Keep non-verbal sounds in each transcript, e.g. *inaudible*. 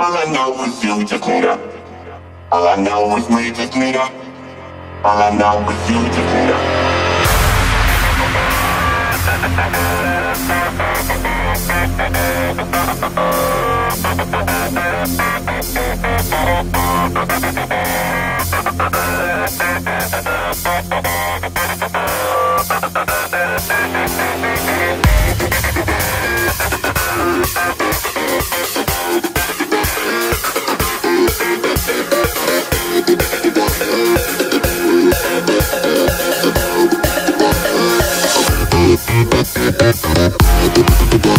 All I know is you just need. All I know is we just need. All I know is you just need running back. Because I'm awfully deceiving.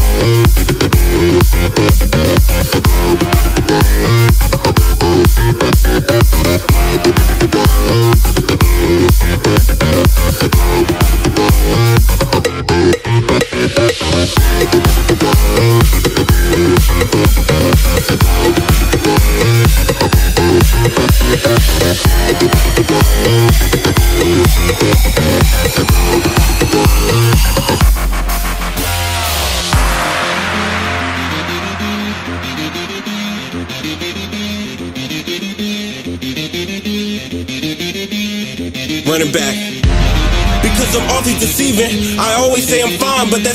I always say I'm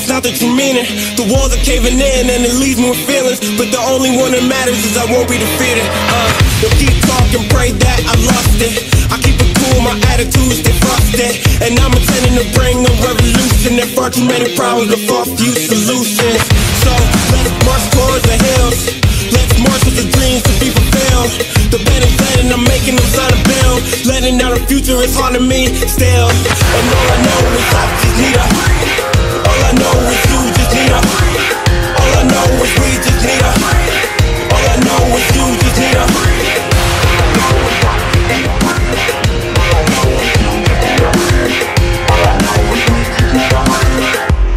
that's not the true meaning. The walls are caving in and it leaves me with feelings. But the only one that matters is I won't be defeated. Uh, they'll keep talking, pray that I lost it. I keep it cool, my attitude stay frosted. And I'm intending to bring a revolution. There far too many problems, but far few solutions. So let's march towards the hills. Let's march with the dreams to be fulfilled. The bed is letting, I'm making them sign a bill. Letting out the future is hard to me still. And all I know is I just need her. Know is you just need. All I know is we just need. All I know is you just need.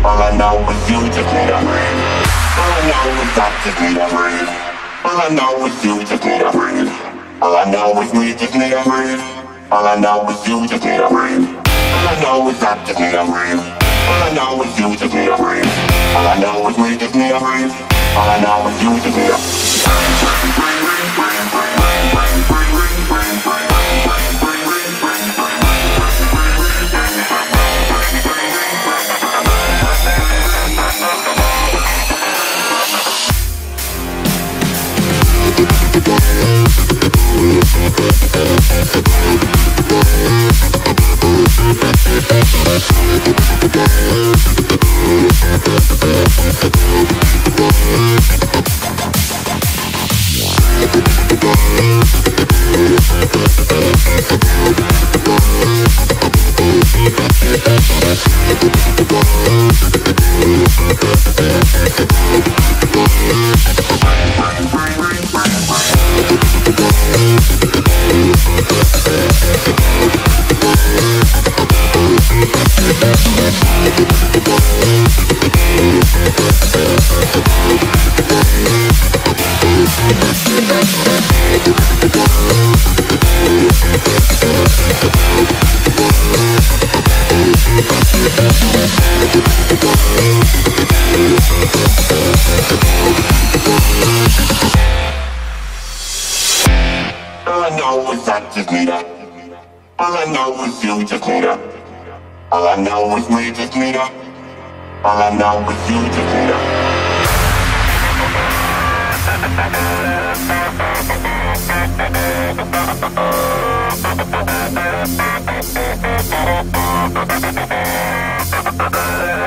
All I know is you just need a. All I know is I just. All I know is you just need a breathe. All I know is we just need a breathe. All I know is you just need a breathe. All I know is I just need a breathe. All I know is you just need a breathe. All I know is we just need a breathe. All I know is you just need a Thank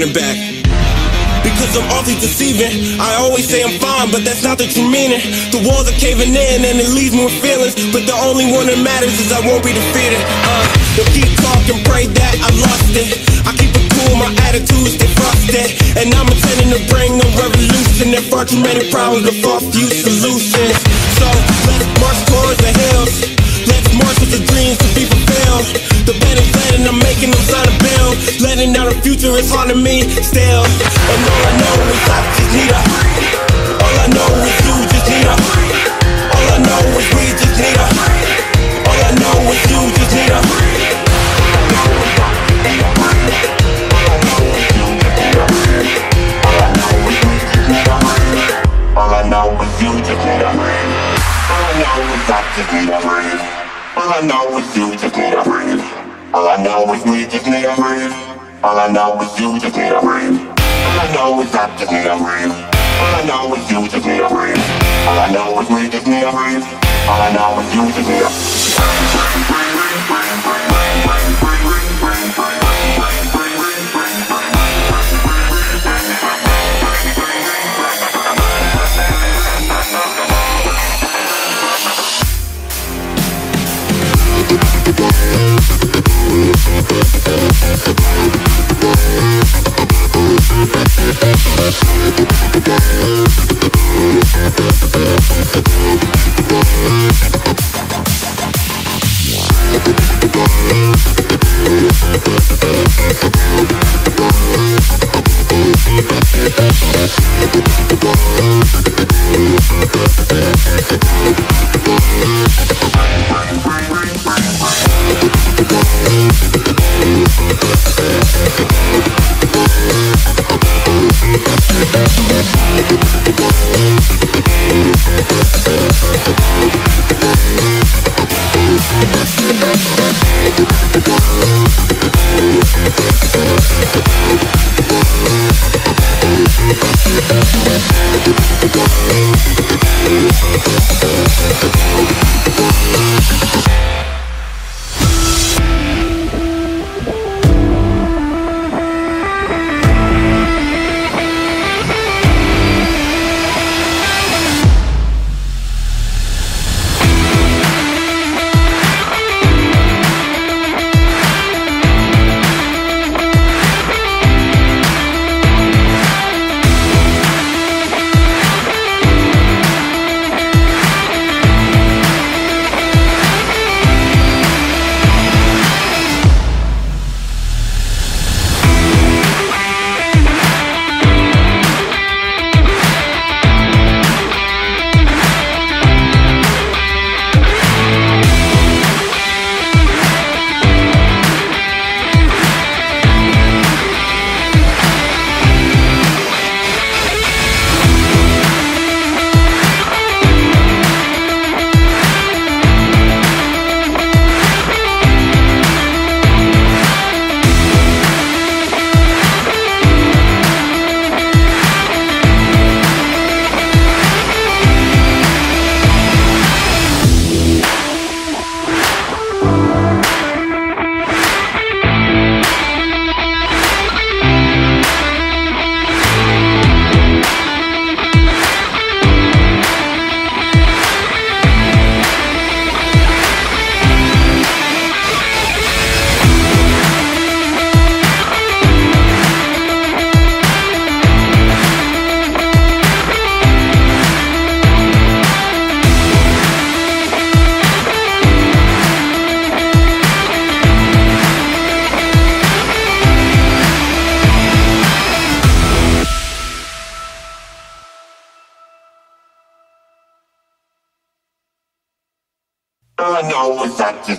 Running back. Because I'm awfully deceiving. I always say I'm fine, but that's not the true meaning. The walls are caving in and it leaves me with feelings. But the only one that matters is I won't be defeated. Uh, they'll keep talking, pray that I lost it. I keep it cool, my attitude stay frosted. And I'm intending to bring a revolution. There far too many problems, but far few solutions. So let's march towards the hills. Let's march with the dreams to be fulfilled. The bed is letting, I'm making them sign a bill. Letting out the future is to me still. And all I know is I just need a. All I know is just need a breathe. All I know is you just need a breathe. All I know is we just need a breathe. All I know is you just need a breathe. All I know is I just need a breathe. All I know is you just need a breathe. All I know is we just need a breathe. All I know is you just need a Thank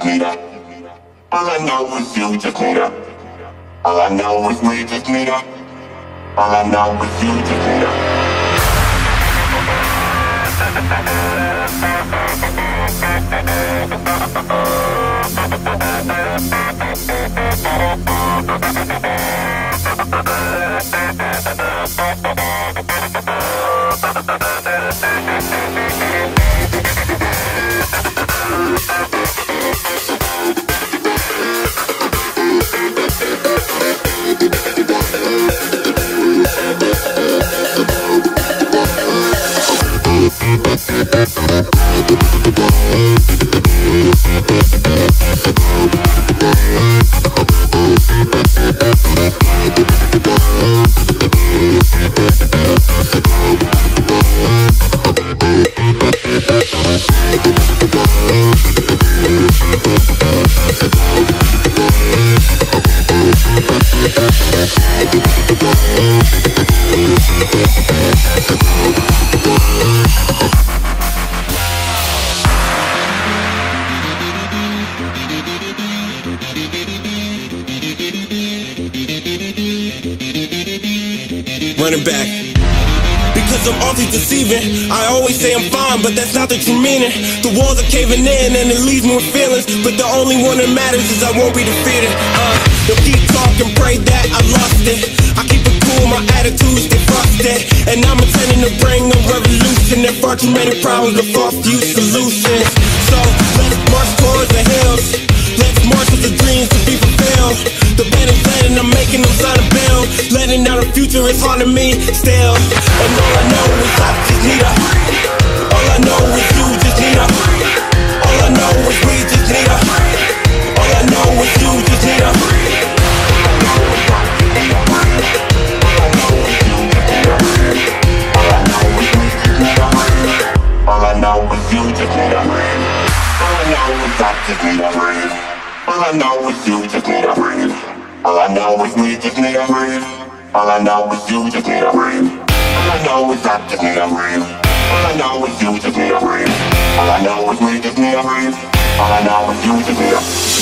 All I know is you her. All I know is we her. All I know is you *laughs* need her. Running back. Because I'm awfully deceiving. I always say I'm fine, but that's not the true meaning. The walls are caving in and it leaves me with feelings. But the only one that matters is I won't be defeated. Uh, they'll keep talking, pray that I lost it. I keep it cool, my attitude stay frosted. And I'm intending to bring a revolution. There far too many problems, but far few solutions. So let's march towards the hills. Let's march with the dreams to be fulfilled. The band is planning, I'm making them sign a bill. Letting out a future is to me still. And all I know is I just need her. All I know is you just need her. All I know is we just need her. All I know is you just need her. All I know is you just need a. All I know is I just need a breathe. All I know is you just need a breathe. All I know is we just a breathe. All I know is you just a breathe. All I know is I just a breathe. All I know is you just a breathe. All I know is we just a breathe. All I know is you just need a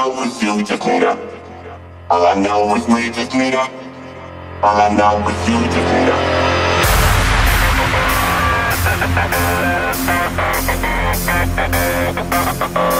I know is you just need her. All I know is we just need her. All I know is you just need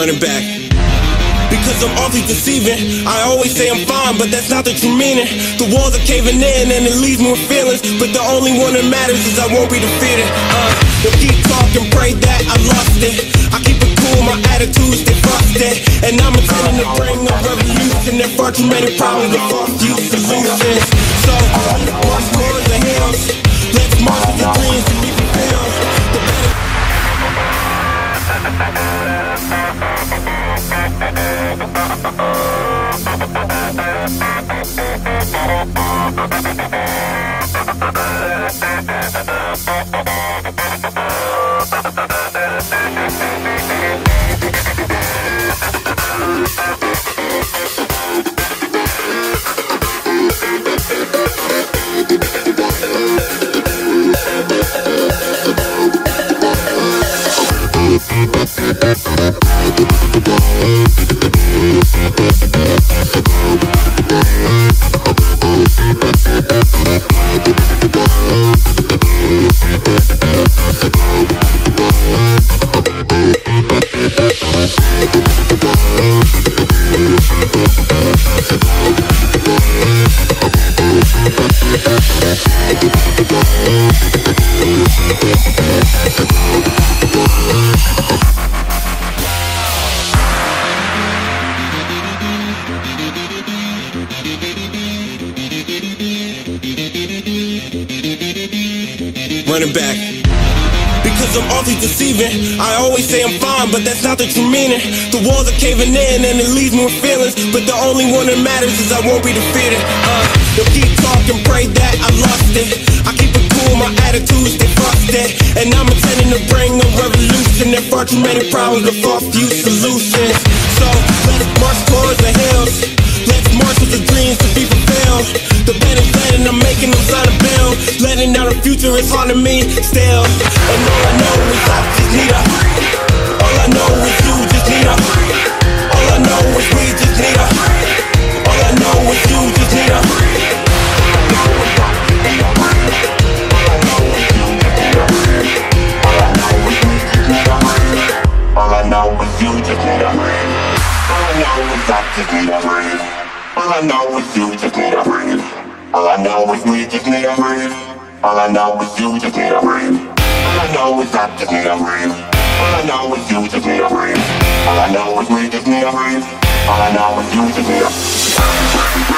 Running back. Because I'm awfully deceiving. I always say I'm fine, but that's not the true meaning. The walls are caving in and it leaves me with feelings. But the only one that matters is I won't be defeated. Uh, they'll keep talking, pray that I lost it. I keep it cool, my attitude stay frosted. And I'm intending to bring a revolution. There far too many problems to far few solutions. So, let's march towards the hills. Let's march to the dreams to be fulfilled. The better running I'm awfully deceiving. I always say I'm fine, but that's not the true meaning. The walls are caving in and it leaves me with feelings. But the only one that matters is I won't be defeated. Uh, they'll keep talking, pray that I lost it. I keep it cool, my attitude stay frosted. And I'm intending to bring a revolution. There far too many problems, but far few solutions. So let's march towards the hills. Let's march with the dreams to be fulfilled. The I'm making them sign a bill. Letting out the future is hard me still. And all I know is I just need her. All I know is you just need her. All I know is we just need her. All I know is you just need her. All I know is you just need a breathe. All I know is I just need a. All I know is you just need a breathe. All I know is we just need a breathe. All I know is you just need a breathe. All I know is I just need a breathe. All I know is you just need a breathe. All I know is we just need a breathe. All I know is you just need a breathe.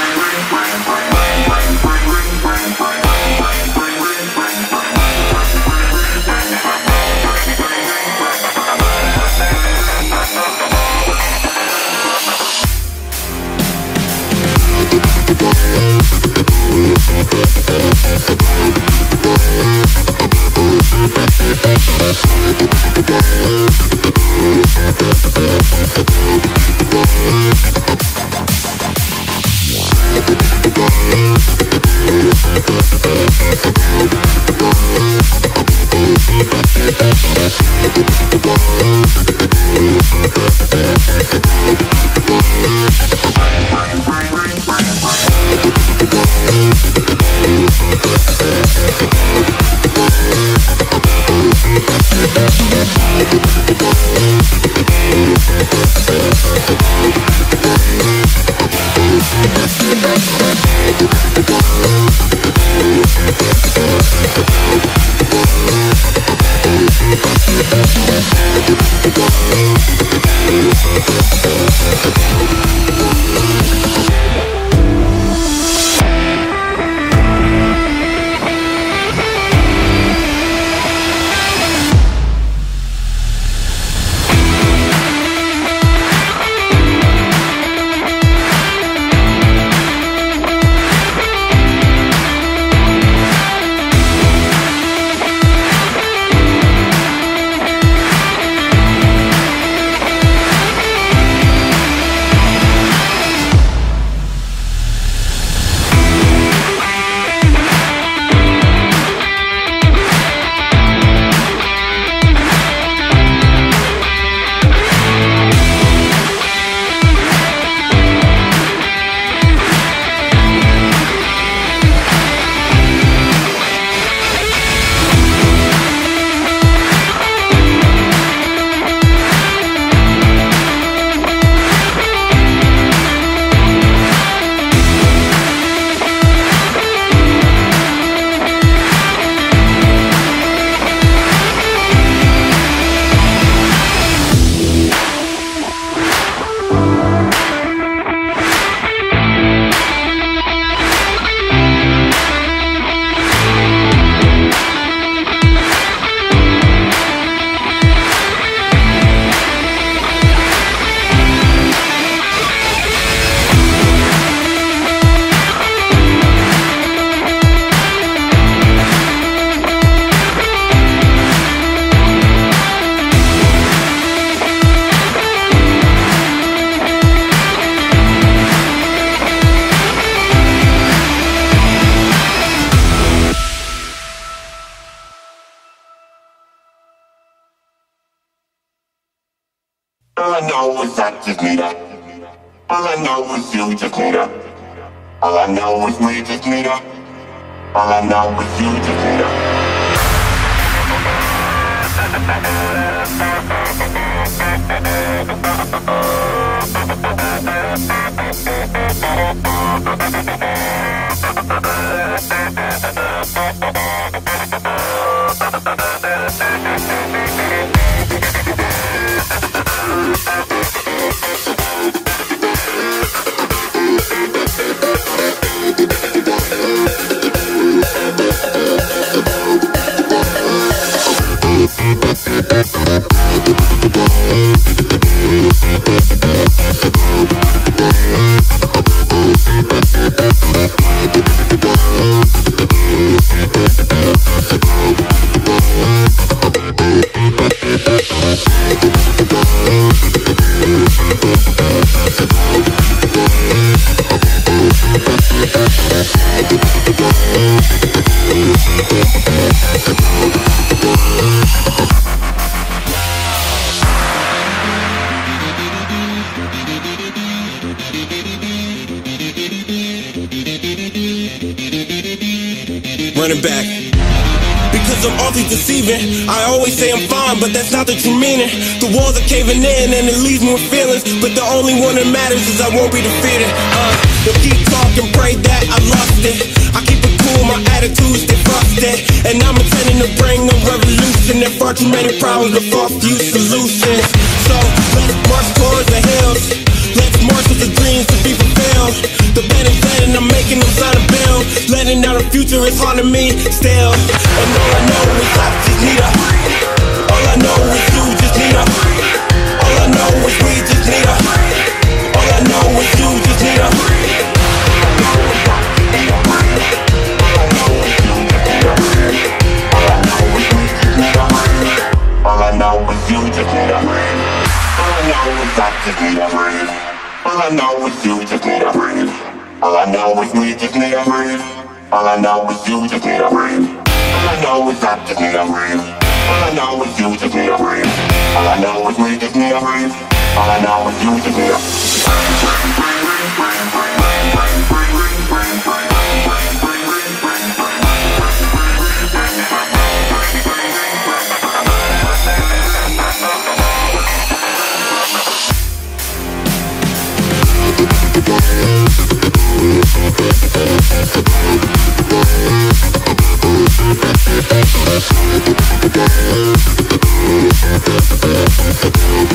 Need her. All I know is we her. All I know is you just need her. Running back. Because I'm awfully deceiving. I always say I'm fine, but that's not the true meaning. The walls are caving in and it leaves me with feelings. But the only one that matters is I won't be defeated. Uh, they'll keep talking, pray that I lost it. I keep it cool, my attitude stay frosted. And I'm intending to bring a revolution. There far too many problems to far few solutions. So let's march towards the hills. Let's march with the dreams to be fulfilled. The dead and I'm making them sign a bill. Letting out a future is haunting me still. And all I know is I just need her. All I know is breathe. All I know is you just need a breathe. All I know is we just need a breathe. All I know is you just need a breathe. All I know is I just need a breathe. All I know is you just need a breathe. All I know is we just need a breathe. All I know is you just need a Thank